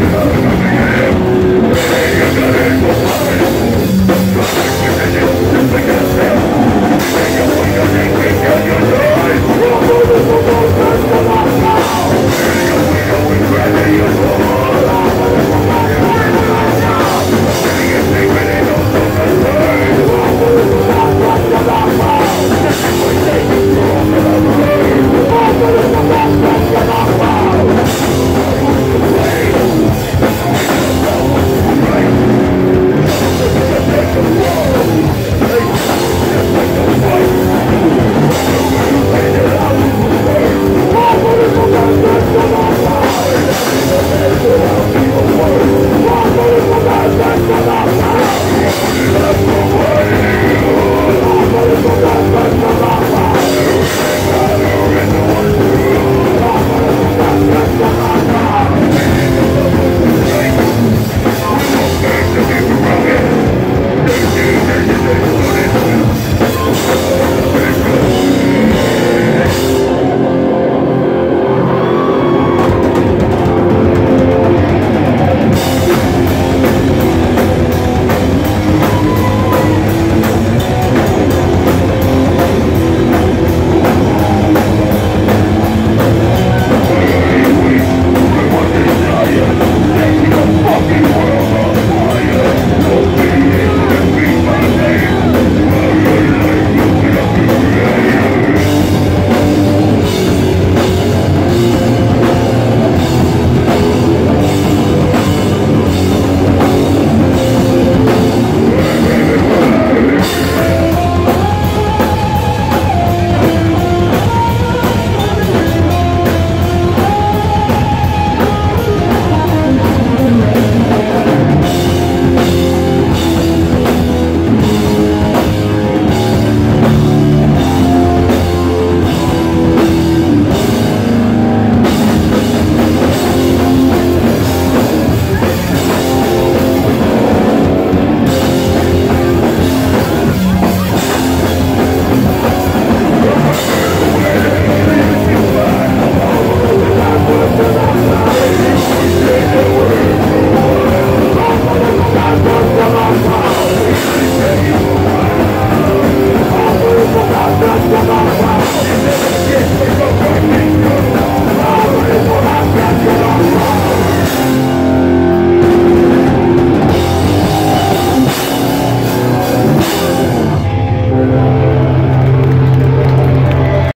about